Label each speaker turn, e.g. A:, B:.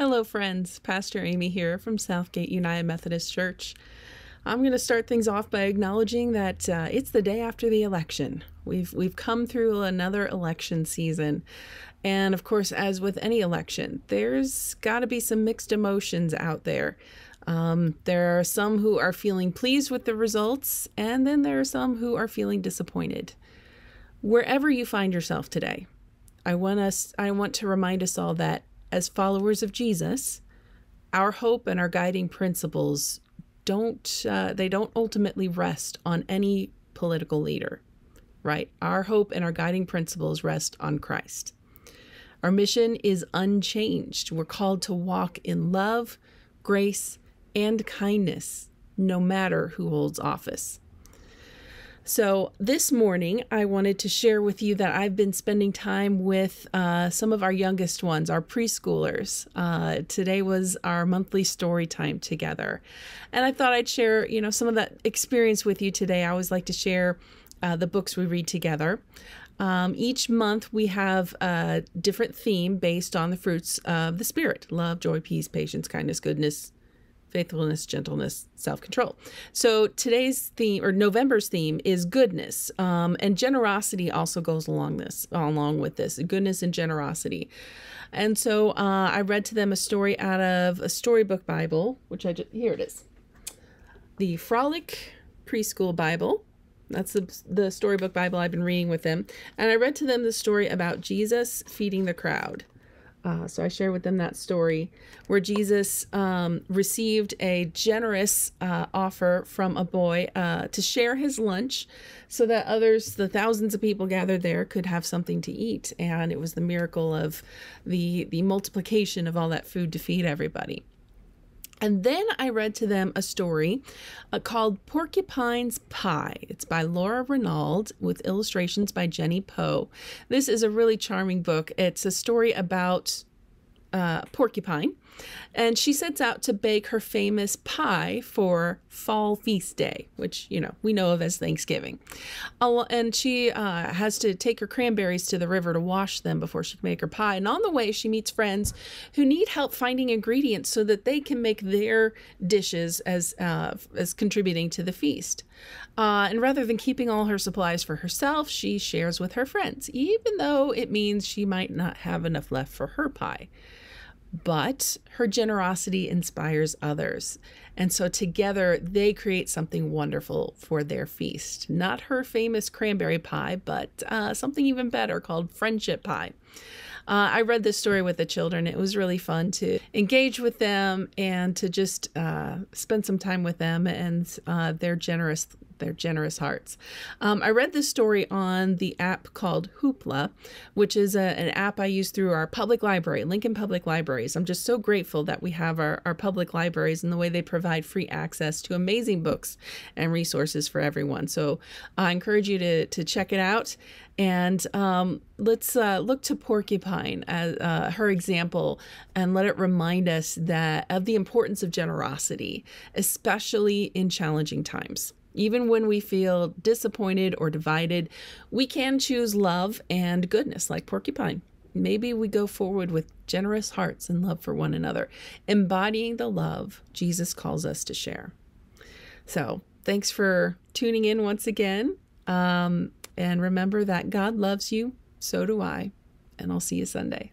A: Hello, friends. Pastor Amy here from Southgate United Methodist Church. I'm going to start things off by acknowledging that uh, it's the day after the election. We've we've come through another election season, and of course, as with any election, there's got to be some mixed emotions out there. Um, there are some who are feeling pleased with the results, and then there are some who are feeling disappointed. Wherever you find yourself today, I want us I want to remind us all that as followers of Jesus, our hope and our guiding principles don't uh, they don't ultimately rest on any political leader, right? Our hope and our guiding principles rest on Christ. Our mission is unchanged. We're called to walk in love, grace, and kindness, no matter who holds office. So, this morning, I wanted to share with you that I've been spending time with uh, some of our youngest ones, our preschoolers. Uh, today was our monthly story time together. And I thought I'd share, you know, some of that experience with you today. I always like to share uh, the books we read together. Um, each month, we have a different theme based on the fruits of the Spirit love, joy, peace, patience, kindness, goodness, faithfulness, gentleness, self control. So today's theme or November's theme is goodness, um, and generosity also goes along this along with this goodness and generosity. And so uh, I read to them a story out of a storybook Bible, which I just here it is, the Frolic Preschool Bible. That's the, the storybook Bible I've been reading with them. And I read to them the story about Jesus feeding the crowd. Uh, so I shared with them that story where Jesus um, received a generous uh, offer from a boy uh, to share his lunch so that others, the thousands of people gathered there, could have something to eat. And it was the miracle of the, the multiplication of all that food to feed everybody. And then I read to them a story uh, called Porcupine's Pie. It's by Laura Renauld with illustrations by Jennie Poh. This is a really charming book. It's a story about uh, porcupine and she sets out to bake her famous pie for fall feast day which you know we know of as thanksgiving. And she uh, has to take her cranberries to the river to wash them before she can make her pie. And on the way she meets friends who need help finding ingredients so that they can make their dishes as uh, as contributing to the feast. Uh, and rather than keeping all her supplies for herself, she shares with her friends, even though it means she might not have enough left for her pie but her generosity inspires others. And so together they create something wonderful for their feast. Not her famous cranberry pie, but uh, something even better called friendship pie. Uh, I read this story with the children. It was really fun to engage with them and to just uh, spend some time with them and uh, their generous their generous hearts. Um, I read this story on the app called Hoopla, which is a, an app I use through our public library, Lincoln Public Libraries. I'm just so grateful that we have our, our public libraries and the way they provide free access to amazing books and resources for everyone. So I encourage you to, to check it out. And um, let's uh, look to Porcupine as uh, her example and let it remind us that of the importance of generosity, especially in challenging times. Even when we feel disappointed or divided, we can choose love and goodness like Porcupine. Maybe we go forward with generous hearts and love for one another, embodying the love Jesus calls us to share. So, thanks for tuning in once again. Um, and remember that God loves you, so do I. And I'll see you Sunday.